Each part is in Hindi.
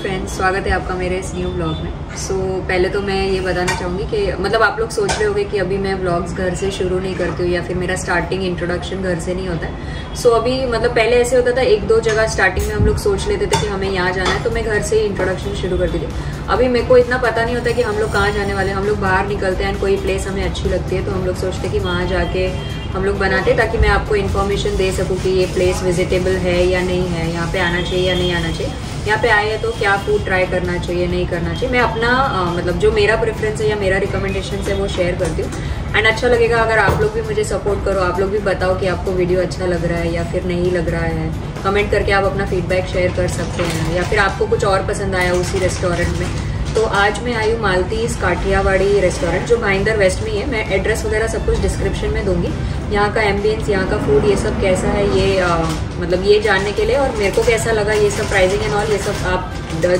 फ्रेंड्स स्वागत है आपका मेरे इस न्यू ब्लॉग में। सो so, पहले तो मैं ये बताना चाहूँगी कि मतलब आप लोग सोच रहे होंगे कि अभी मैं ब्लॉग्स घर से शुरू नहीं करती हूँ या फिर मेरा स्टार्टिंग इंट्रोडक्शन घर से नहीं होता है। सो so, अभी मतलब पहले ऐसे होता था एक दो जगह स्टार्टिंग में हम लोग सोच लेते थे कि हमें यहाँ जाना है तो मैं घर से ही इंट्रोडक्शन शुरू करती थी। अभी मेरे को इतना पता नहीं होता कि हम लोग कहाँ जाने वाले हम लोग बाहर निकलते हैं कोई प्लेस हमें अच्छी लगती है तो हम लोग सोचते कि वहाँ जाके हम लोग बनाते ताकि मैं आपको इन्फॉर्मेशन दे सकूँ कि ये प्लेस विजिटेबल है या नहीं है यहाँ पे आना चाहिए या नहीं आना चाहिए। यहाँ पे आए हैं तो क्या फ़ूड ट्राई करना चाहिए नहीं करना चाहिए? मैं अपना आ, मतलब जो मेरा प्रेफरेंस है या मेरा रिकमेंडेशन है वो शेयर करती हूँ। एंड अच्छा लगेगा अगर आप लोग भी मुझे सपोर्ट करो आप लोग भी बताओ कि आपको वीडियो अच्छा लग रहा है या फिर नहीं लग रहा है। कमेंट करके आप अपना फीडबैक शेयर कर सकते हैं। या फिर आपको कुछ और पसंद आया उसी रेस्टोरेंट में तो आज मैं आई हूँ मालतीस काठियावाड़ी रेस्टोरेंट जो भाईंदर वेस्ट में ही है। मैं एड्रेस वगैरह सब कुछ डिस्क्रिप्शन में दूँगी। यहाँ का एम्बियंस यहाँ का फ़ूड ये सब कैसा है ये आ, मतलब ये जानने के लिए और मेरे को कैसा लगा ये सब प्राइजिंग एंड ऑल ये सब आप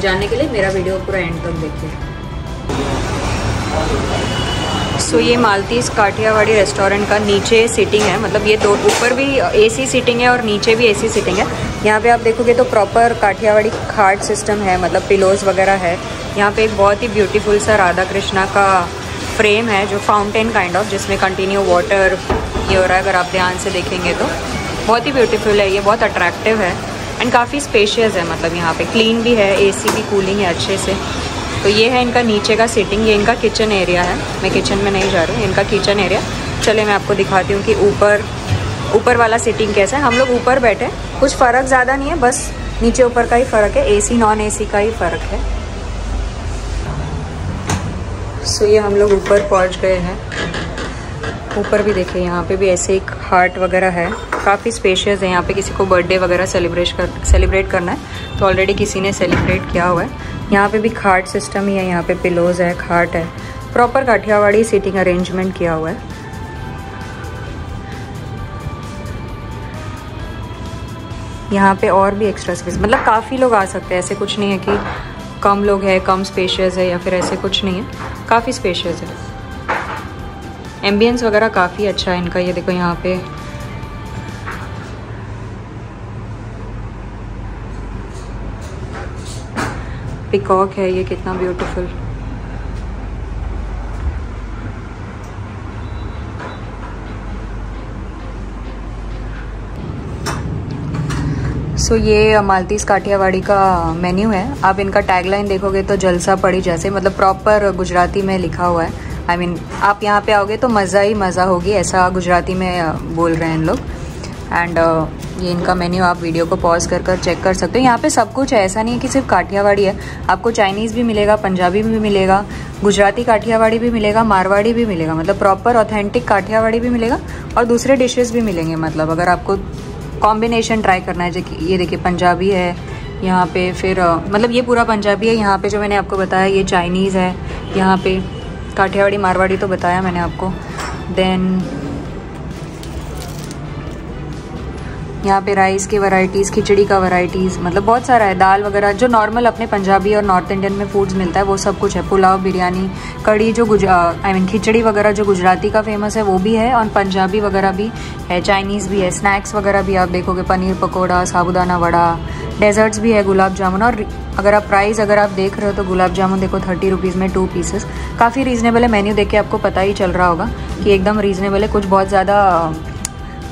जानने के लिए मेरा वीडियो पूरा एंड तक देखिए। सो ये मालतीस काठियावाड़ी रेस्टोरेंट का नीचे सीटिंग है। मतलब ये दो ऊपर भी एसी सीटिंग है और नीचे भी एसी सीटिंग है। यहाँ पे आप देखोगे तो प्रॉपर काठियावाड़ी खाट सिस्टम है। मतलब पिलोज वगैरह है। यहाँ पे एक बहुत ही ब्यूटीफुल सा राधा कृष्णा का फ्रेम है, जो फाउंटेन काइंड ऑफ़ जिसमें कंटिन्यू वाटर ये हो रहा है, अगर आप ध्यान से देखेंगे तो। बहुत ही ब्यूटीफुल है। ये बहुत अट्रैक्टिव है। एंड काफ़ी स्पेशियस है। मतलब यहाँ पे क्लीन भी है। एसी भी कूलिंग है अच्छे से। तो ये है इनका नीचे का सीटिंग ये इनका किचन एरिया है। मैं किचन में नहीं जा रही हूँ, इनका किचन एरिया चले, मैं आपको दिखाती हूँ कि ऊपर ऊपर वाला सीटिंग कैसा है। हम लोग ऊपर बैठे कुछ फ़र्क ज़्यादा नहीं है, बस नीचे ऊपर का ही फ़र्क है। एसी नॉन एसी का ही फ़र्क है। सो ये हम लोग ऊपर पहुँच गए हैं। ऊपर भी देखिए, यहाँ पे भी ऐसे एक हार्ट वगैरह है। काफ़ी स्पेशियस है। यहाँ पे किसी को बर्थडे वगैरह सेलिब्रेट कर सेलिब्रेट करना है। तो ऑलरेडी किसी ने सेलिब्रेट किया हुआ है। यहाँ पे भी खाट सिस्टम ही है, यहाँ पे पिलोज है, खाट है। प्रॉपर काठियावाड़ी सीटिंग अरेंजमेंट किया हुआ है। यहाँ पे और भी एक्स्ट्रा स्पेस मतलब काफ़ी लोग आ सकते हैं, ऐसे कुछ नहीं है कि कम लोग हैं, कम स्पेशियस है या फिर ऐसे कुछ नहीं है। काफ़ी स्पेशियस है। एम्बियंस वगैरह काफ़ी अच्छा है इनका, ये देखो यहाँ पे। पिकॉक है ये कितना ब्यूटीफुल सो so, ये मालतीस काठियावाड़ी का मेन्यू है. आप इनका टैगलाइन देखोगे तो जलसा पड़ी जैसे मतलब प्रॉपर गुजराती में लिखा हुआ है. आई I मीन mean, आप यहाँ पे आओगे तो मज़ा ही मज़ा होगी ऐसा गुजराती में बोल रहे हैं इन लोग. एंड ये इनका मेन्यू आप वीडियो को पॉज कर कर चेक कर सकते हो। यहाँ पे सब कुछ है, ऐसा नहीं है कि सिर्फ़ काठियावाड़ी है। आपको चाइनीज़ भी मिलेगा पंजाबी भी मिलेगा, गुजराती काठियावाड़ी भी मिलेगा, मारवाड़ी भी मिलेगा। मतलब प्रॉपर ऑथेंटिक काठियावाड़ी भी मिलेगा और दूसरे डिशेज़ भी मिलेंगे मतलब अगर आपको कॉम्बिनेशन ट्राई करना है ये देखिए पंजाबी है, यहाँ पे फिर मतलब ये पूरा पंजाबी है। यहाँ पे जो मैंने आपको बताया, ये चाइनीज़ है। यहाँ पे काठियावाड़ी, मारवाड़ी तो बताया मैंने आपको। देन यहाँ पे राइस की वैरायटीज़ खिचड़ी का वैरायटीज़ मतलब बहुत सारा है। दाल वगैरह, जो नॉर्मल अपने पंजाबी और नॉर्थ इंडियन में फूड्स मिलता है, वो सब कुछ है। पुलाव, बिरयानी कड़ी जो गुज आई मीन खिचड़ी वगैरह, जो गुजराती का फ़ेमस है, वो भी है। और पंजाबी वगैरह भी है चाइनीज़ भी है। स्नैक्स वगैरह भी आप देखोगे, पनीर पकौड़ा, साबुदाना वड़ा डेजर्ट्स भी है, गुलाब जामुन। और अगर आप प्राइस अगर आप देख रहे हो तो गुलाब जामुन देखो थर्टी रुपीज़ में टू पीसेस काफ़ी रीज़नेबल है मेन्यू देख के आपको पता ही चल रहा होगा कि एकदम रीज़नेबल है। कुछ बहुत ज़्यादा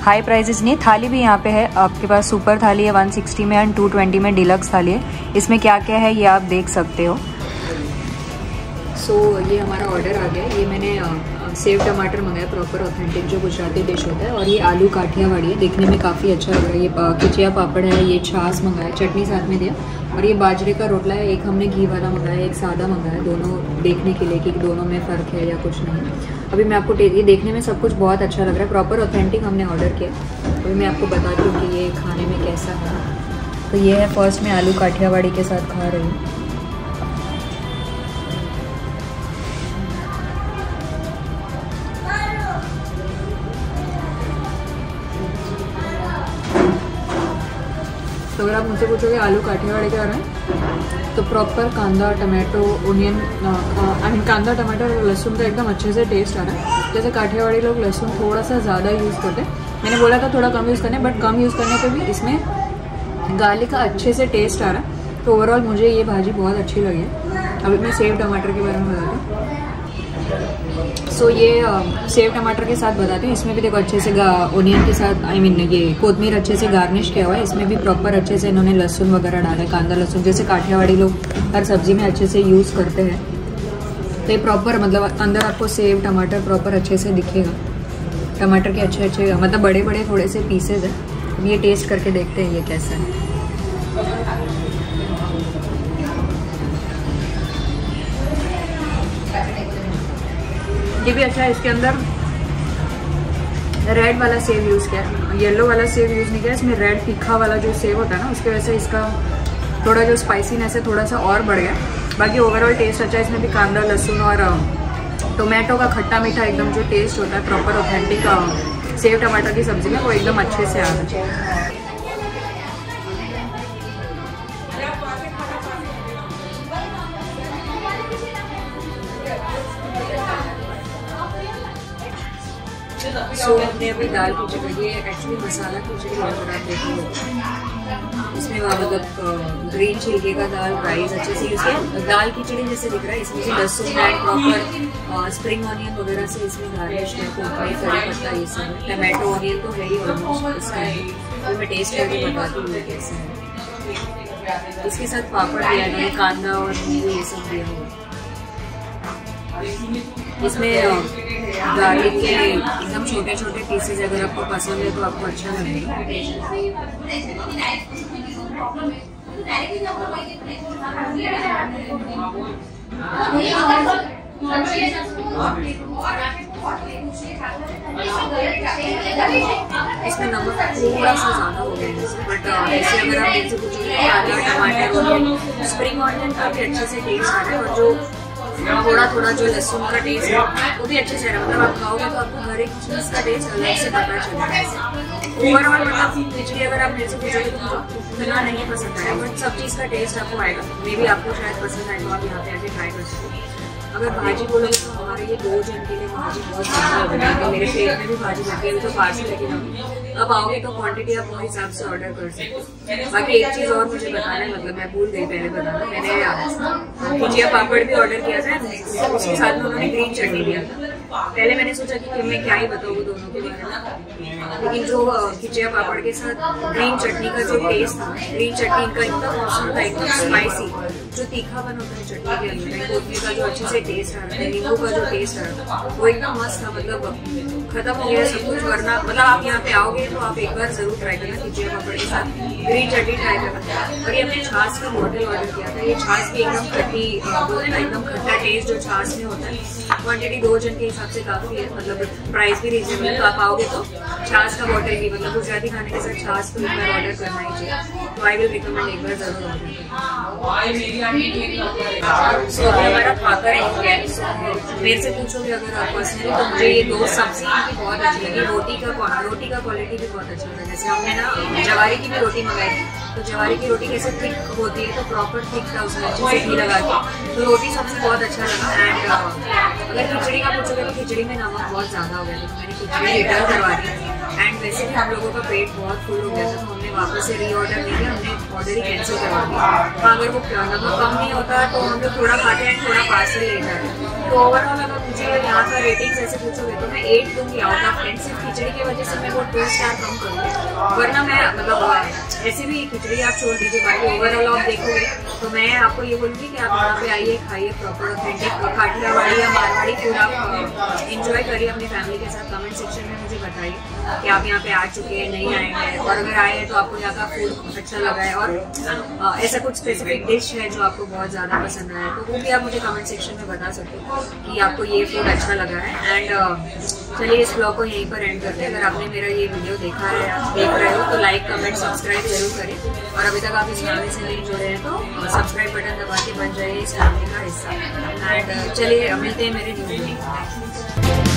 हाई प्राइजेज नहीं, थाली भी यहाँ पे है। आपके पास सुपर थाली है 160 में एंड 220 में डिलक्स थाली है। इसमें क्या क्या है, ये आप देख सकते हो। सो so, ये हमारा ऑर्डर आ गया। ये मैंने सेव टमाटर मंगाया प्रॉपर ऑथेंटिक जो गुजराती डिश होता है और ये आलू काठिया काठियावाड़ी है। देखने में काफ़ी अच्छा लग रहा है। ये खिचिया पापड़ है ये छाछ मंगाया चटनी साथ में दिया। और ये बाजरे का रोटला है एक हमने घी वाला मंगाया एक सादा मंगाया दोनों देखने के लिए कि दोनों में फ़र्क है या कुछ नहीं अभी मैं आपको ये देखने में सब कुछ बहुत अच्छा लग रहा है। प्रॉपर ऑथेंटिक हमने ऑर्डर किया। अभी मैं आपको बताती हूँ कि ये खाने में कैसा है। तो ये है फ़र्स्ट में आलू काठियावाड़ी के साथ खा रही हूँ। अगर आप मुझसे पूछोगे आलू काठियावाड़ी क्या रहे तो प्रॉपर कांदा, टमाटो ओनियन आई मीन कांदा टमाटर और लहसुन का एकदम अच्छे से टेस्ट आ रहा है। जैसे काठियावाड़ी लोग लहसुन थोड़ा सा ज़्यादा यूज़ करते हैं। मैंने बोला था थोड़ा कम यूज़ करने बट कम यूज़ करने पर भी इसमें गार्लिक का अच्छे से टेस्ट आ रहा है। तो ओवरऑल मुझे ये भाजी बहुत अच्छी लगी है। अभी मैं सेव टमाटर के बारे में बताती हूँ। सो ये सेव टमाटर के साथ बताती हूँ। इसमें भी देखो अच्छे से ओनियन के साथ आई मीन ये कोतमीर अच्छे से गार्निश किया हुआ है। इसमें भी प्रॉपर अच्छे से इन्होंने लहसुन वगैरह डाला है, कांदा लहसुन, जैसे काठियावाड़ी लोग हर सब्ज़ी में अच्छे से यूज़ करते हैं। तो ये प्रॉपर मतलब अंदर आपको सेव टमाटर प्रॉपर अच्छे से दिखेगा। टमाटर के अच्छे अच्छे मतलब बड़े बड़े थोड़े से पीसेज है। ये टेस्ट करके देखते हैं ये कैसा है। ये भी अच्छा है, इसके अंदर रेड वाला सेव यूज़ किया है। येलो वाला सेव यूज़ नहीं किया, इसमें रेड तीखा वाला जो सेव होता है ना, उसकी वजह से इसका थोड़ा जो स्पाइसीनेस है, थोड़ा सा और बढ़ गया। बाकी ओवरऑल टेस्ट अच्छा है, इसमें भी कांदा, लहसुन और टोमेटो का खट्टा मीठा एकदम जो टेस्ट होता है प्रॉपर ऑथेंटिक सेव टमाटर की सब्ज़ी में, वो एकदम अच्छे से आ रहा है। सो हमने अभी दाल खिचड़ी ये एक्चुअली मसाला खिचड़ी है अगर आप देखोगे इसमें वहाँ मतलब ग्रीन छिलके का दाल राइस अच्छे से यूज़ किया। दाल खिचड़ी जैसे दिख रहा है, इसमें लहसुन एंड प्रॉपर स्प्रिंग ऑनियन वगैरह से इसमें गार्निश है कोपरी करी पत्ता, ये सब। टमाटो ऑनियन तो है ही ऑलमोस्ट इसका तो मैं टेस्ट करके बताती हूँ कैसे है। इसके साथ पापड़ दिया गया कांदा और नींबू ये सब दिया हुआ इसमें गार्लिक के एकदम छोटे छोटे पीसेज अगर आपको पसंद है तो आपको अच्छा लगेगा। इसमें नमक थोड़ा सा ज़्यादा हो गया है बट ऐसे अगर आप इनसे पूछोगे टमाटर स्प्रिंग ऑनियन का भी अच्छे से टेस्ट आ रहा है और जो थोड़ा थोड़ा जो लहसुन का टेस्ट है, वो भी अच्छे से मतलब आप खाओगे तो आपको हर एक चीज़ का टेस्ट अलग से पता चलेगा ओवरऑल मतलब खिचड़ी अगर आप मेरे से पूछोगे तो इतना नहीं पसंद आया बट सब चीज़ का टेस्ट आपको आएगा। मे भी आपको शायद पसंद आए तो आप यहाँ पे आके ट्राई कर सकते हो। अगर भाजी बोले तो हमारे ये दो जन के लिए भाजी बहुत ज़्यादा हो गई मेरे पेट में भी भाजी लगे है तो पार्सल लगे अब आओगे तो क्वांटिटी आप वही हिसाब से ऑर्डर कर सकते हो। बाकी एक चीज़ और मुझे बताना है मतलब मैं भूल गई पहले बताना। मैंने भुजिया पापड़ भी ऑर्डर किया था उसके साथ में उन्होंने ग्रीन चटनी दिया था। पहले मैंने सोचा कि मैं क्या ही बताऊँ दोनों के बारे में। लेकिन जो खिचिया पापड़ के साथ ग्रीन चटनी का जो टेस्ट था, ग्रीन चटनी का इतना मौसम था एकदम स्पाइसी जो तीखापन होता है चटनी के अंदर का जो अच्छे से टेस्ट आ रहा है, नींबू का जो टेस्ट आ रहा था वो इतना मस्त था मतलब खत्म हो गया, सब कुछ वरना मतलब आप यहाँ पे आओगे तो आप एक बार ज़रूर ट्राई करना खिचिया पापड़ के साथ ग्रीन चटनी ट्राई करना और ये हमने छाछ का बॉटल ऑर्डर किया था। ये छाछ भी एकदम खट्टी बोलते एकदम खट्टा टेस्ट जो छाछ में होता है क्वांटिटी दो जन के हिसाब से काफ़ी है। मतलब प्राइस भी रीजनेबल है। तो आप आओगे तो छाछ का बॉटल भी मतलब गुजराती खाने के साथ छाछ को एक बार ऑर्डर करना ही चाहिए। तो आई विल रिकमेंड एक बार ज़रूर ऑर्डर सो हमारा खाकर है मेरे से पूछोगे अगर आप पर्सनली तो मुझे ये दो सब्ज़ी बहुत अच्छी लगी। रोटी का रोटी का क्वालिटी भी बहुत अच्छा था। जैसे हमने ना जवारी की भी रोटी मंगाई थी। तो जवारी की रोटी कैसे थिक होती है तो प्रॉपर थिक था उसमें अच्छे से घी लगा के। तो रोटी सबसे बहुत अच्छा लगा। एंड अगर खिचड़ी का पूछोगे तो खिचड़ी में नमक बहुत ज़्यादा हो गया था। तो मैंने खिचड़ी रिटर्न करवा दी एंड वैसे भी हम लोगों का पेट बहुत फुल हो गया था तो हमने वापस से री ऑर्डर नहीं किया। हमने ऑर्डर ही कैंसिल करवा दिया। हाँ अगर वो नमक कम नहीं होता तो हम लोग थोड़ा खाते हैं, थोड़ा पार्सल ले जाते तो ओवरऑल अगर मुझे यहाँ का रेटिंग ऐसे पूछोगे तो मैं एट दूँगी आउट ऑफ़ टेन सिर्फ़ खिचड़ी की वजह से मैं वो टू स्टार कम करूँगी। वरना मैं मतलब ऐसे भी खिचड़ी आप छोड़ दीजिए, बाकी ओवरऑल आप देखोगे तो मैं आपको ये बोलूँगी कि आप यहाँ पे आइए, खाइए प्रॉपर ऑथेंटिक काठियावाड़ी या मारवाड़ी फ़ूड आप इंजॉय करिए अपनी फैमिली के साथ। कमेंट सेक्शन में मुझे बताइए कि आप यहाँ पे आ चुके हैं, नहीं आए हैं। और अगर आए हैं तो आपको यहाँ का फ़ूड अच्छा लगा है। और ऐसा कुछ स्पेसिफिक डिश है जो आपको बहुत ज़्यादा पसंद आया है तो वो भी आप मुझे कमेंट सेक्शन में बता सकते हो। कि आपको ये फ़ूड अच्छा लगा है। एंड चलिए इस ब्लॉग को यहीं पर एंड करते हैं। अगर आपने मेरा ये वीडियो देखा है, आप देख रहे हो तो लाइक कमेंट सब्सक्राइब ज़रूर करें। और अभी तक आप इस फैमिली से नहीं जुड़े हैं तो सब्सक्राइब बटन दबा के बन जाए इस फैमिली का हिस्सा। एंड चलिए, मिलते हैं मेरे न्यू वीडियो